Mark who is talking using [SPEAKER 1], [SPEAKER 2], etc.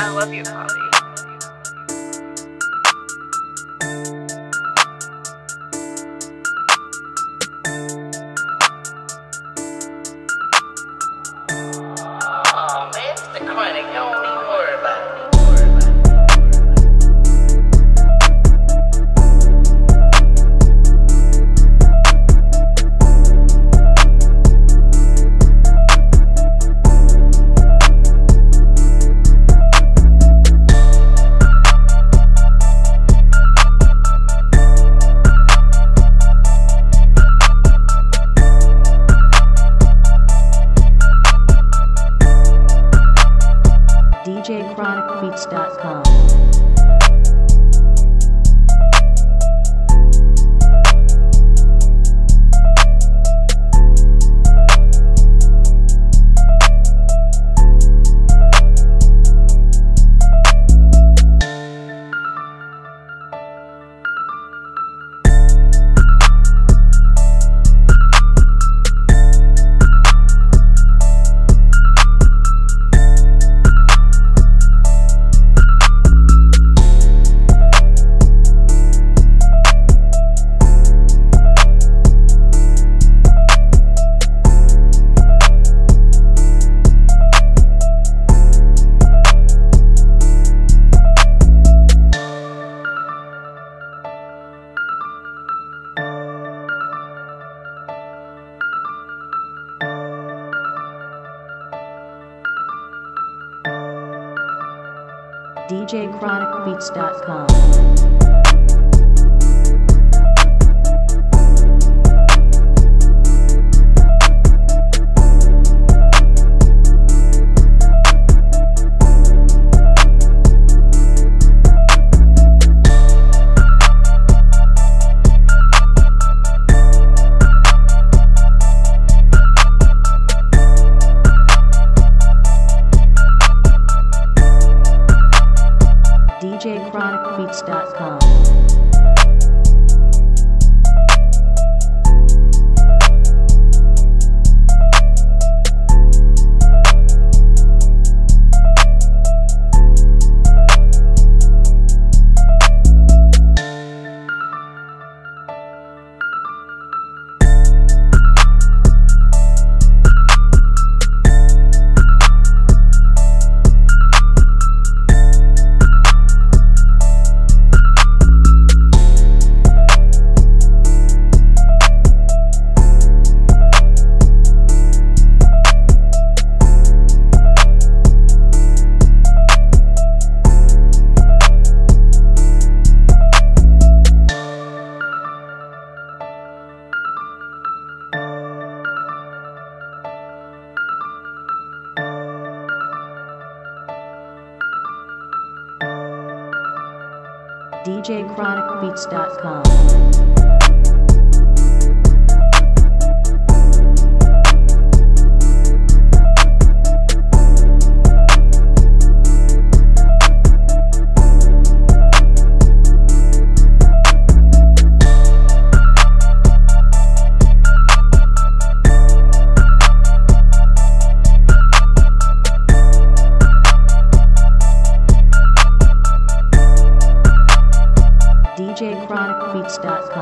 [SPEAKER 1] I love you, Polly.
[SPEAKER 2] Thank you DJChronicBeats.com. DJChronicBeats.com. DJChronicBeats.com.